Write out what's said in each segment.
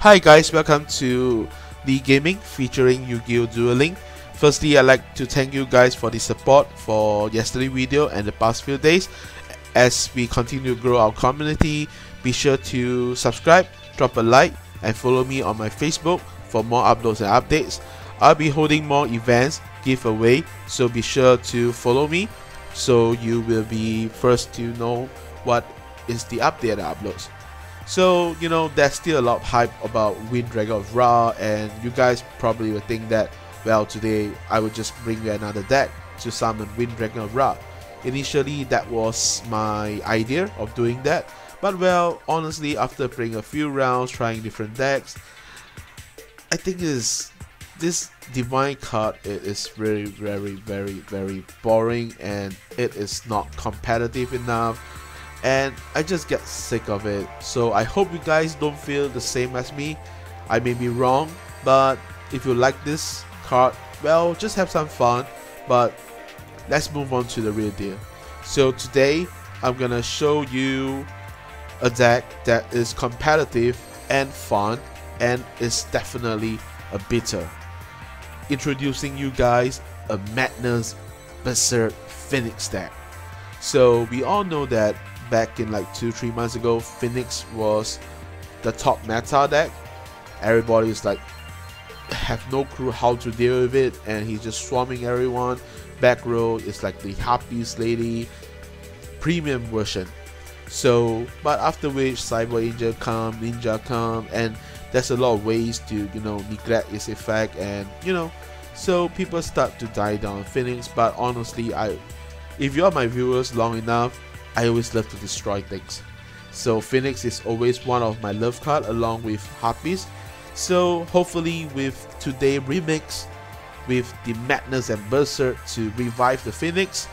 Hi guys, welcome to the Gaming featuring Yu-Gi-Oh! Duel Link. Firstly, I'd like to thank you guys for the support for yesterday's video and the past few days. As we continue to grow our community, be sure to subscribe, drop a like, and follow me on my Facebook for more uploads and updates. I'll be holding more events, giveaway, so be sure to follow me so you will be first to know what is the update uploads. So, you know, there's still a lot of hype about Wind Dragon of Ra, and you guys probably will think that, well, today I will just bring you another deck to summon Wind Dragon of Ra. Initially, that was my idea of doing that, but well, honestly, after playing a few rounds, trying different decks, I think is this divine card it is very very very very boring and it is not competitive enough and I just get sick of it. So I hope you guys don't feel the same as me. I may be wrong, but if you like this card, well, just have some fun. But let's move on to the real deal. So today, I'm gonna show you a deck that is competitive and fun and is definitely a bitter. Introducing you guys a Madness Berserk Phoenix deck. So we all know that back in like two three months ago Phoenix was the top meta deck. Everybody is like have no clue how to deal with it and he's just swarming everyone. Back row is like the happiest lady premium version. So but after which cyber angel come ninja come and there's a lot of ways to you know neglect its effect and you know so people start to die down phoenix. But honestly i if you're my viewers long enough I always love to destroy things. So Phoenix is always one of my love card along with Harpies. So hopefully with today remix with the Madness and Berserk to revive the Phoenix,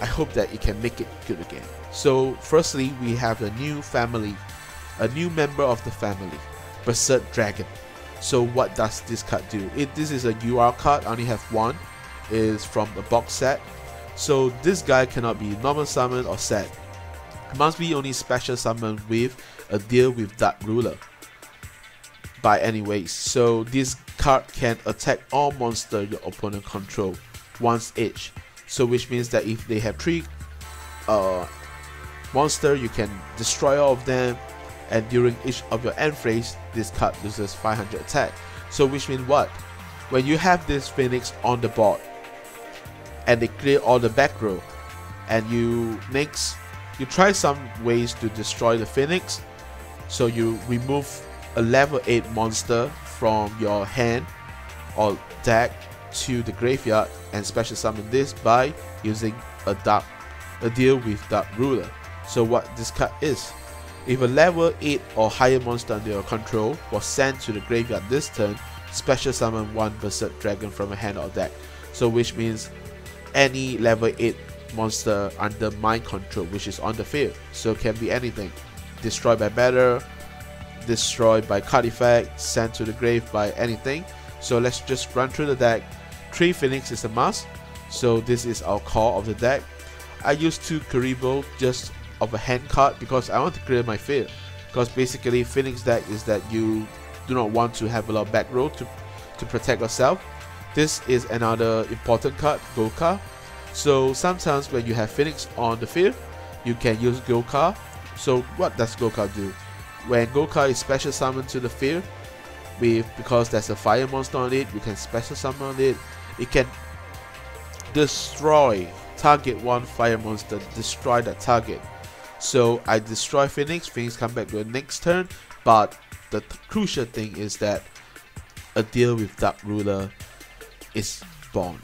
I hope that it can make it good again. So firstly we have a new family, a new member of the family, Berserk Dragon. So what does this card do? It this is a UR card, I only have one. Is from the box set so this guy cannot be normal summon or set. Must be only special summon with a deal with that Ruler. By anyways, so this card can attack all monsters your opponent control once each. So which means that if they have three uh, monster, you can destroy all of them. And during each of your end phase, this card loses 500 attack. So which means what? When you have this Phoenix on the board, and they clear all the back row. And you next you try some ways to destroy the phoenix. So you remove a level 8 monster from your hand or deck to the graveyard and special summon this by using a dark a deal with dark ruler. So what this card is if a level 8 or higher monster under your control was sent to the graveyard this turn special summon one berserk dragon from a hand or deck. So which means any level 8 monster under mind control which is on the field. So it can be anything. Destroyed by battle destroyed by card effect sent to the grave by anything. So let's just run through the deck. 3 Phoenix is a must. So this is our core of the deck. I use 2 Kuriboh just of a hand card because I want to clear my field. Because basically Phoenix deck is that you do not want to have a lot of back row to, to protect yourself this is another important card, Goka. So sometimes when you have Phoenix on the field, you can use Goka. So what does Goka do? When Goka is special summoned to the field, with because there's a fire monster on it, you can special summon it. It can destroy target one fire monster, destroy that target. So I destroy Phoenix, Phoenix come back to the next turn, but the crucial thing is that a deal with Dark Ruler is born.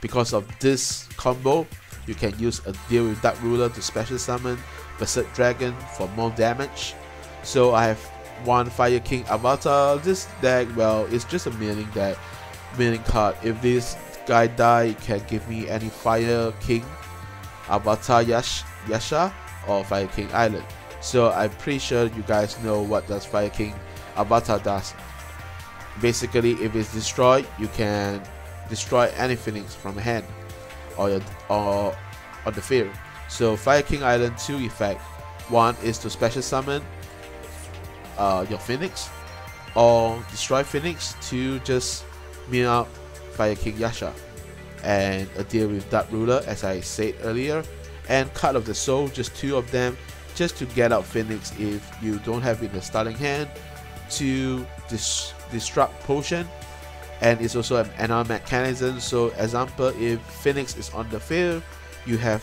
Because of this combo, you can use a deal with Dark Ruler to special summon Berserk Dragon for more damage. So I have one Fire King Avatar. This deck, well, it's just a milling deck, milling card. If this guy die, it can give me any Fire King Avatar Yash Yasha or Fire King Island. So I'm pretty sure you guys know what does Fire King Avatar does. Basically, if it's destroyed, you can destroy any Phoenix from hand or, or on the field. So Fire King Island 2 effect. One is to special summon uh, your Phoenix or destroy Phoenix to just meet out Fire King Yasha and a deal with Dark Ruler as I said earlier and Card of the Soul, just two of them just to get out Phoenix if you don't have it in the starting hand to dis Destruct Potion and it's also an NR mechanism. So example if Phoenix is on the field you have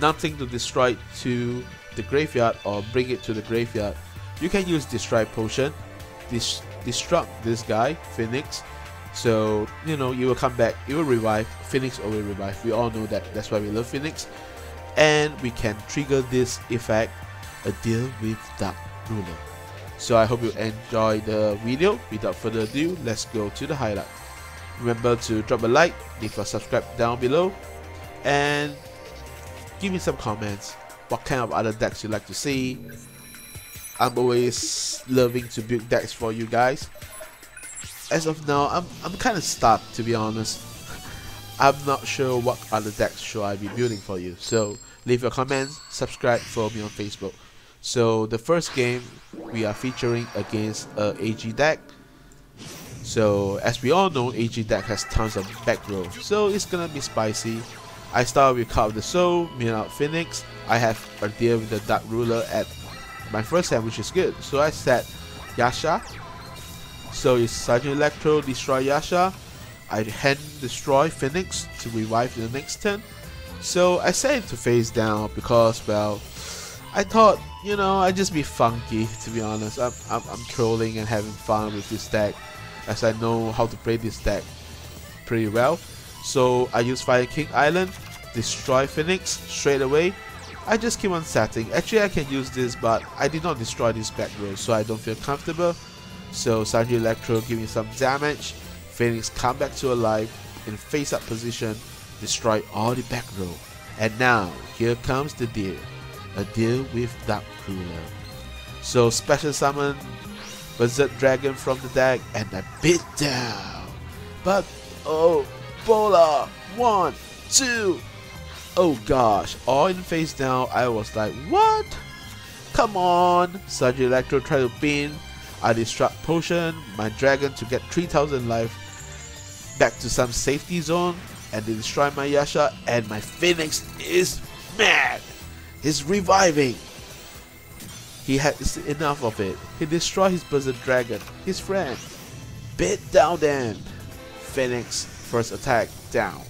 nothing to destroy to the graveyard or bring it to the graveyard. You can use Destruct Potion. Dis destruct this guy Phoenix. So you know you will come back. You will revive. Phoenix will revive. We all know that. That's why we love Phoenix. And we can trigger this effect a deal with Dark Ruler so I hope you enjoy the video. Without further ado, let's go to the highlight. Remember to drop a like, leave a subscribe down below, and give me some comments. What kind of other decks you like to see? I'm always loving to build decks for you guys. As of now, I'm, I'm kind of stuck to be honest. I'm not sure what other decks should I be building for you. So leave your comments, subscribe, follow me on Facebook. So the first game we are featuring against uh, a AG deck. So as we all know, AG deck has tons of back row, so it's gonna be spicy. I start with Card of the Soul, Mill out Phoenix. I have a deal with the Dark Ruler at my first hand, which is good. So I set Yasha. So it's Sergeant Electro, destroy Yasha. I hand destroy Phoenix to revive the next turn. So I set it to face down because, well, I thought you know, I'd just be funky to be honest. I'm, I'm, I'm trolling and having fun with this deck as I know how to play this deck pretty well. So I use Fire King Island, destroy Phoenix straight away. I just keep on setting. Actually I can use this but I did not destroy this back row so I don't feel comfortable. So Sergeant Electro give me some damage. Phoenix come back to alive in face up position, destroy all the back row. And now here comes the deal a deal with Dark Ruler. So special summon Berserk Dragon from the deck and I beat down. But oh Bola one, two Oh gosh, all in face down I was like what? Come on! Surge Electro try to pin. I destruct potion, my dragon to get 3000 life back to some safety zone and destroy my Yasha and my Phoenix is mad. He's reviving. He had enough of it. He destroyed his Berserk Dragon, his friend. Bit down then. Phoenix first attack down.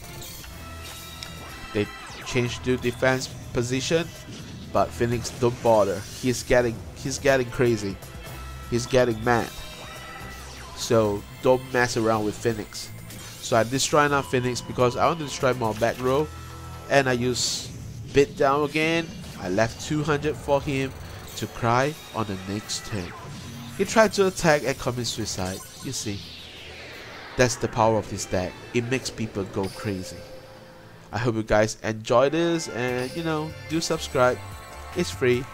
They changed to defense position, but Phoenix don't bother. He's getting he's getting crazy. He's getting mad. So don't mess around with Phoenix. So I destroy now Phoenix because I want to destroy more back row and I use bit down again I left 200 for him to cry on the next turn. He tried to attack and commit suicide, you see. That's the power of this deck, it makes people go crazy. I hope you guys enjoy this and you know, do subscribe, it's free.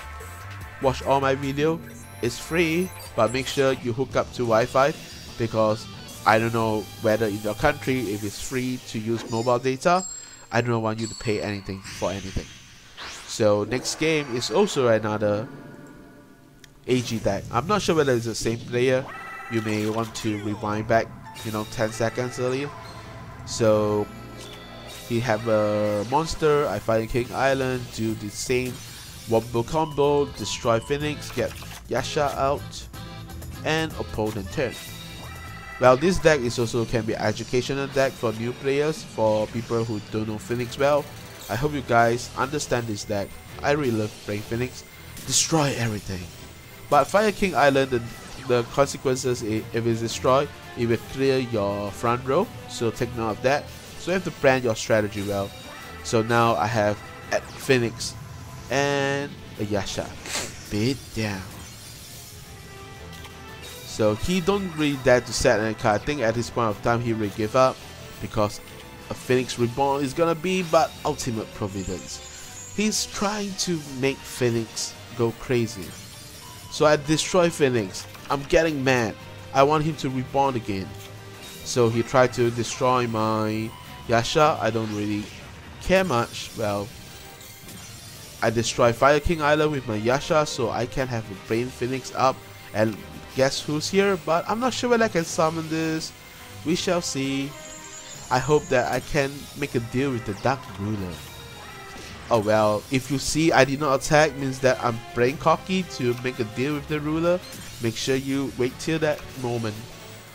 Watch all my video, it's free, but make sure you hook up to Wi-Fi because I don't know whether in your country if it's free to use mobile data, I don't want you to pay anything for anything. So next game is also another AG deck. I'm not sure whether it's the same player. You may want to rewind back, you know, 10 seconds earlier. So he have a monster, I fight King Island, do the same wombo combo, destroy Phoenix, get Yasha out, and opponent turn. Well, this deck is also can be educational deck for new players, for people who don't know Phoenix well. I hope you guys understand this deck. I really love playing Phoenix. Destroy everything. But Fire King Island, the, the consequences, if it's destroyed, it will clear your front row. So take note of that. So you have to plan your strategy well. So now I have at Phoenix and a Yasha. Beat down. So he don't really dare to set any card. I think at this point of time he will give up because a Phoenix Reborn is gonna be but ultimate providence. He's trying to make Phoenix go crazy. So I destroy Phoenix. I'm getting mad. I want him to reborn again. So he tried to destroy my Yasha. I don't really care much. Well, I destroy Fire King Island with my Yasha so I can have a Brain Phoenix up and guess who's here, but I'm not sure whether I can summon this. We shall see. I hope that I can make a deal with the Dark Ruler. Oh well, if you see I did not attack means that I'm brain cocky to make a deal with the ruler. Make sure you wait till that moment.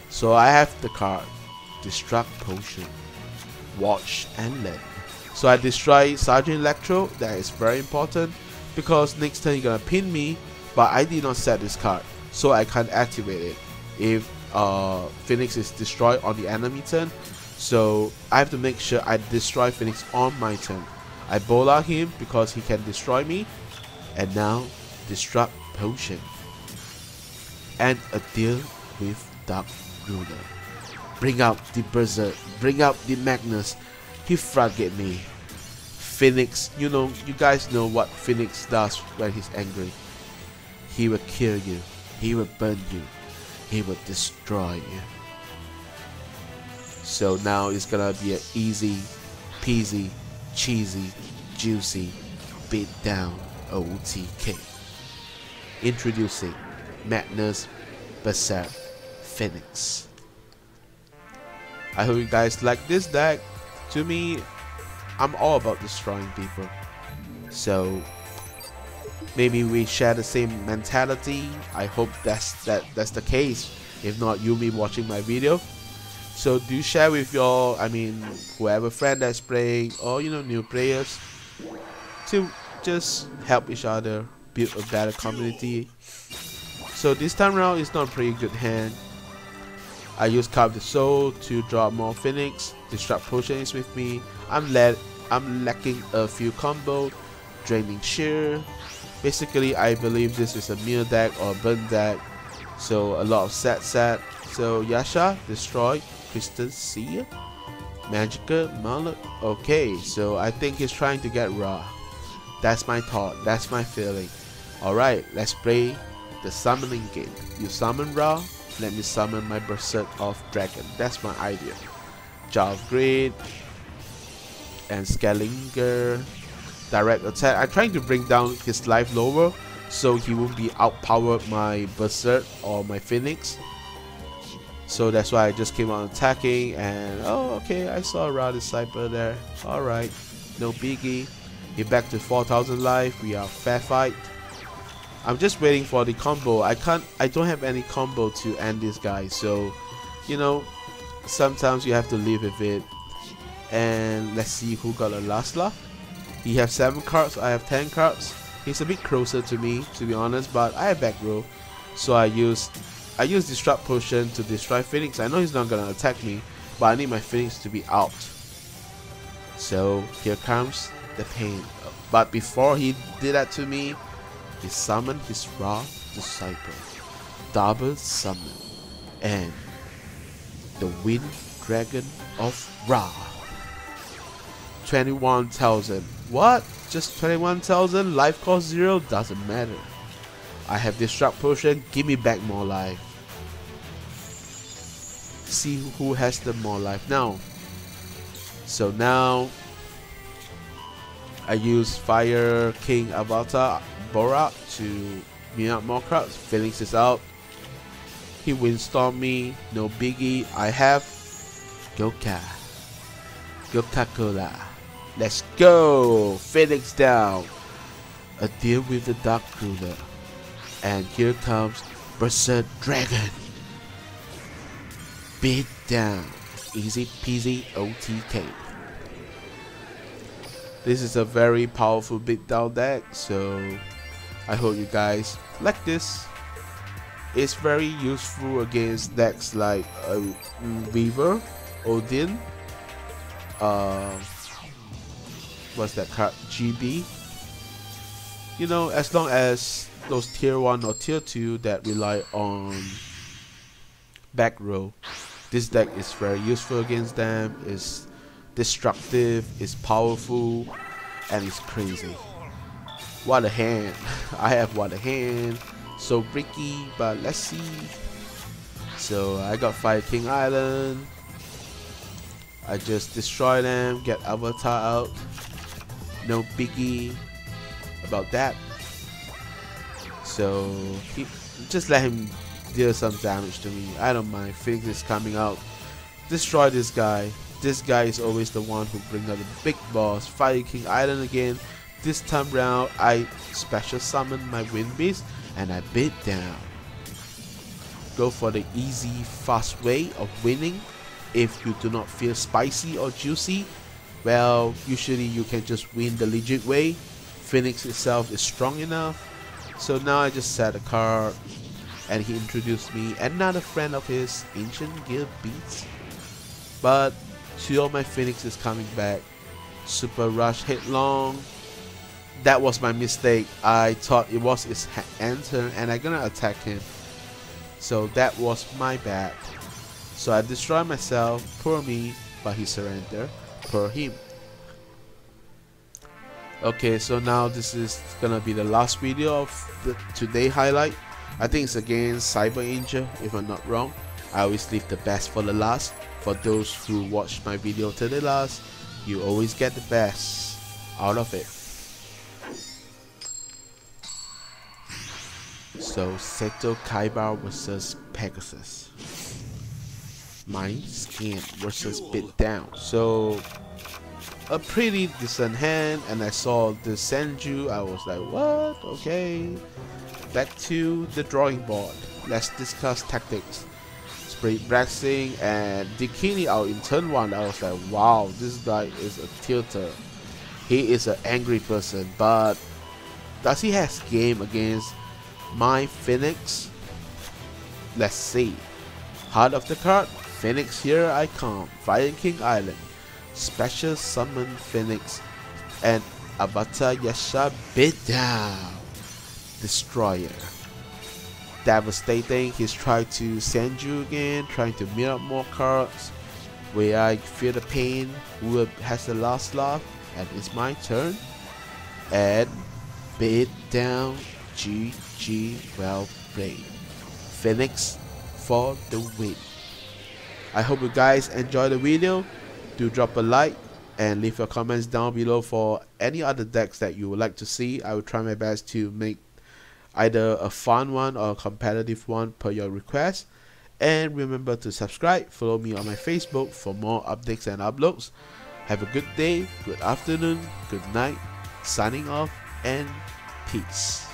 So I have the card. Destruct Potion. Watch and Learn. So I destroy Sergeant Electro, that is very important because next time you're gonna pin me, but I did not set this card, so I can't activate it if uh, Phoenix is destroyed on the enemy turn. So I have to make sure I destroy Phoenix on my turn. I bowl out him because he can destroy me, and now Destruct Potion. And a deal with Dark Ruler. Bring out the Berserk, bring out the Magnus, he fragate me. Phoenix, you know, you guys know what Phoenix does when he's angry. He will kill you, he will burn you, he will destroy you. So now it's gonna be an easy, peasy, cheesy, juicy, beat down OTK. Introducing Madness Berserk Phoenix. I hope you guys like this deck. To me, I'm all about destroying people. So maybe we share the same mentality. I hope that's that that's the case. If not, you'll be watching my video. So do share with your, I mean, whoever friend that's playing or you know new players to just help each other build a better community. So this time around, it's not a pretty good hand. I use Card of the Soul to draw more Phoenix. Destruct Potion is with me. I'm led. I'm lacking a few combo. Draining Shear. Basically, I believe this is a mirror deck or burn deck. So a lot of set set. So Yasha, destroy. Crystal Seer. Magicka, Mullet. Okay, so I think he's trying to get Ra. That's my thought. That's my feeling. Alright, let's play the summoning game. You summon Ra, let me summon my Berserk of Dragon. That's my idea. Jar of Greed and Scaliger. Direct attack. I'm trying to bring down his life lower so he won't be outpowered my Berserk or my Phoenix. So that's why I just came on attacking and oh okay I saw Ra Disciple there. Alright, no biggie. He back to 4000 life. We are fair fight. I'm just waiting for the combo. I can't I don't have any combo to end this guy. So, you know, sometimes you have to live with it. And let's see who got a last laugh. He has 7 cards, I have 10 cards. He's a bit closer to me, to be honest, but I have back row. So I use I use Destruct Potion to destroy Phoenix. I know he's not gonna attack me, but I need my Phoenix to be out. So here comes the pain. But before he did that to me, he summoned his Ra disciple, double summon, and the Wind Dragon of Ra. 21,000. What? Just 21,000? Life cost zero? Doesn't matter. I have Destruct Potion, give me back more life. See who has the more life now. So now I use Fire King Avatar Barong to meet up more crowds. Phoenix is out. He windstorm me, no biggie. I have Goka. Goka Cola. Let's go! Phoenix down. A deal with the Dark Ruler. And here comes Berserk Dragon. Beat down. Easy peasy OTK. This is a very powerful beatdown deck, so I hope you guys like this. It's very useful against decks like uh, Weaver, Odin, uh, what's that card? GB. You know, as long as those tier 1 or tier 2 that rely on back row, this deck is very useful against them. It's destructive, it's powerful, and it's crazy. What a hand. I have what a hand. So bricky, but let's see. So I got Fire King Island. I just destroy them, get Avatar out. No biggie about that. So he, just let him deal some damage to me. I don't mind. Phoenix is coming out. Destroy this guy. This guy is always the one who brings out the big boss. Fire King Island again. This time round, I special summon my Wind Beast and I beat down. Go for the easy, fast way of winning. If you do not feel spicy or juicy, well, usually you can just win the legit way. Phoenix itself is strong enough. So now I just set a card and he introduced me another friend of his, Ancient Guild Beats. But of my Phoenix is coming back. Super Rush Headlong. That was my mistake. I thought it was his end turn and I'm gonna attack him. So that was my bad. So I destroyed myself, poor me, but he surrendered, poor him. Okay, so now this is gonna be the last video of the today highlight. I think it's against Cyber Angel, if I'm not wrong. I always leave the best for the last. For those who watch my video to the last, you always get the best out of it. So Seto Kaiba versus Pegasus. My skin versus Bit Down. So a pretty decent hand and I saw the Senju, I was like, what? Okay. Back to the drawing board. Let's discuss tactics. Spirit Blessing and Dakini out in turn 1. I was like, wow, this guy is a tilter. He is an angry person, but does he have game against my Phoenix? Let's see. Heart of the card, Phoenix here I come, Fire King Island, Special Summon Phoenix, and Avatar Yasha down. Destroyer. Devastating, he's trying to send you again, trying to meet up more cards. Where I feel the pain, who has the last laugh, and it's my turn. And beat down GG well played. Phoenix for the win. I hope you guys enjoy the video. Do drop a like and leave your comments down below for any other decks that you would like to see. I will try my best to make either a fun one or a competitive one per your request. And remember to subscribe, follow me on my Facebook for more updates and uploads. Have a good day, good afternoon, good night, signing off, and peace.